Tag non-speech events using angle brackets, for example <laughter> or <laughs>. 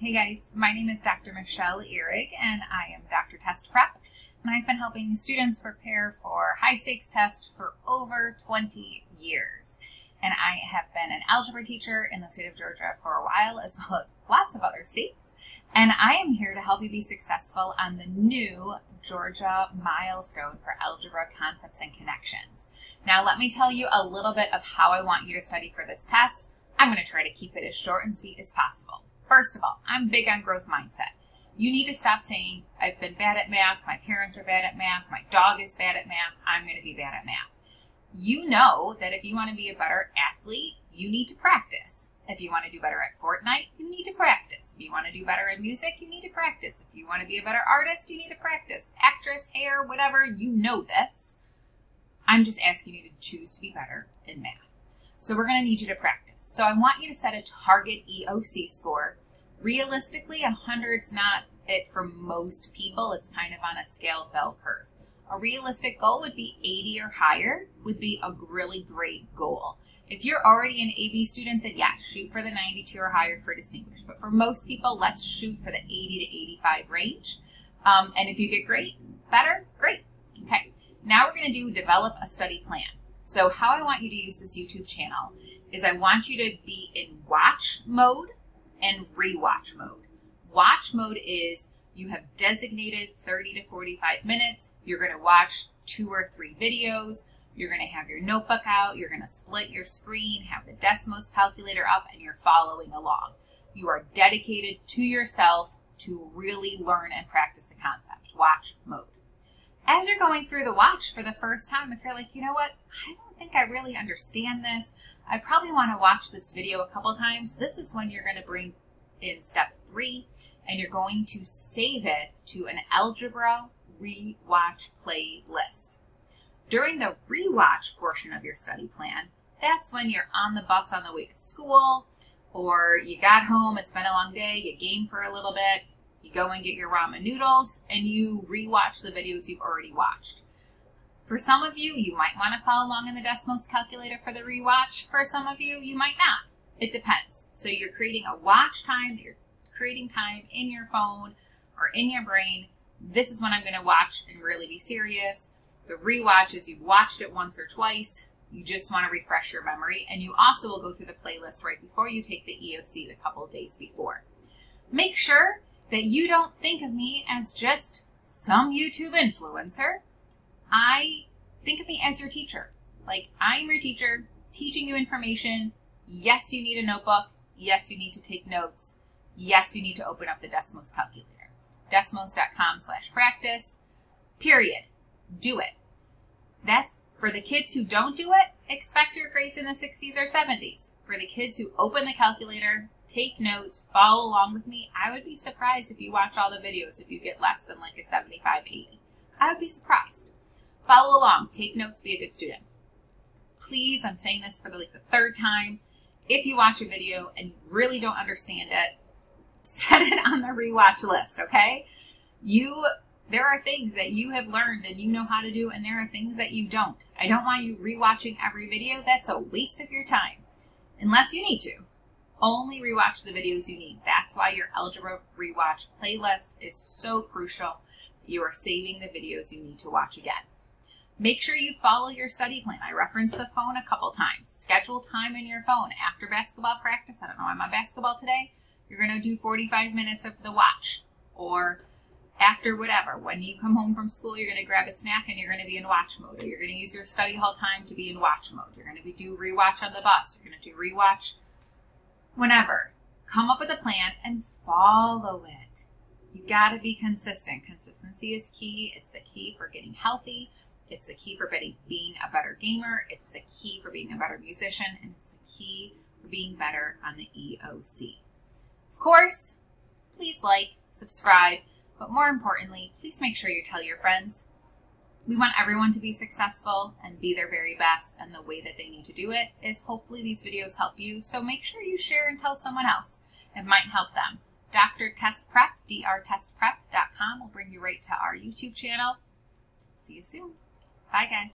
Hey guys, my name is Dr. Michelle Ihrig and I am Dr. Test Prep and I've been helping students prepare for high stakes tests for over 20 years. And I have been an algebra teacher in the state of Georgia for a while as well as lots of other states. And I am here to help you be successful on the new Georgia milestone for algebra concepts and connections. Now let me tell you a little bit of how I want you to study for this test. I'm going to try to keep it as short and sweet as possible. First of all, I'm big on growth mindset. You need to stop saying, I've been bad at math, my parents are bad at math, my dog is bad at math, I'm going to be bad at math. You know that if you want to be a better athlete, you need to practice. If you want to do better at Fortnite, you need to practice. If you want to do better in music, you need to practice. If you want to be a better artist, you need to practice. Actress, hair, whatever, you know this. I'm just asking you to choose to be better in math. So we're going to need you to practice. So I want you to set a target EOC score. Realistically, 100 is not it for most people. It's kind of on a scaled bell curve. A realistic goal would be 80 or higher would be a really great goal. If you're already an AB student, then yes, shoot for the 92 or higher for distinguished. But for most people, let's shoot for the 80 to 85 range. Um, and if you get great, better, great. Okay, now we're going to do develop a study plan. So how I want you to use this YouTube channel is I want you to be in watch mode and rewatch mode. Watch mode is you have designated 30 to 45 minutes. You're going to watch two or three videos. You're going to have your notebook out. You're going to split your screen, have the Desmos calculator up, and you're following along. You are dedicated to yourself to really learn and practice the concept. Watch mode as you're going through the watch for the first time, if you're like, you know what, I don't think I really understand this, I probably want to watch this video a couple times, this is when you're going to bring in step three and you're going to save it to an algebra rewatch playlist. During the rewatch portion of your study plan, that's when you're on the bus on the way to school, or you got home, it's been a long day, you game for a little bit, you go and get your ramen noodles and you rewatch the videos you've already watched. For some of you, you might want to follow along in the Desmos calculator for the rewatch. For some of you, you might not. It depends. So you're creating a watch time, that you're creating time in your phone or in your brain. This is when I'm going to watch and really be serious. The rewatch is you've watched it once or twice. You just want to refresh your memory. And you also will go through the playlist right before you take the EOC the couple days before. Make sure that you don't think of me as just some YouTube influencer. I think of me as your teacher. Like, I'm your teacher, teaching you information. Yes, you need a notebook. Yes, you need to take notes. Yes, you need to open up the Desmos calculator. Desmos.com slash practice. Period. Do it. That's for the kids who don't do it, expect your grades in the 60s or 70s. For the kids who open the calculator, take notes, follow along with me. I would be surprised if you watch all the videos if you get less than like a 75, 80. I would be surprised. Follow along, take notes, be a good student. Please, I'm saying this for the, like the third time. If you watch a video and you really don't understand it, <laughs> set it on the rewatch list, okay? You there are things that you have learned and you know how to do, and there are things that you don't. I don't want you rewatching every video. That's a waste of your time. Unless you need to. Only rewatch the videos you need. That's why your algebra rewatch playlist is so crucial. You are saving the videos you need to watch again. Make sure you follow your study plan. I referenced the phone a couple times. Schedule time in your phone after basketball practice. I don't know, I'm on basketball today. You're going to do 45 minutes of the watch or after whatever. When you come home from school, you're going to grab a snack and you're going to be in watch mode. Or you're going to use your study hall time to be in watch mode. You're going to do rewatch on the bus. You're going to do rewatch whenever. Come up with a plan and follow it. You got to be consistent. Consistency is key. It's the key for getting healthy. It's the key for being a better gamer. It's the key for being a better musician. And it's the key for being better on the EOC. Of course, please like, subscribe, but more importantly, please make sure you tell your friends. We want everyone to be successful and be their very best, and the way that they need to do it is hopefully these videos help you, so make sure you share and tell someone else. It might help them. Dr. Test Prep, drtestprep.com will bring you right to our YouTube channel. See you soon. Bye, guys.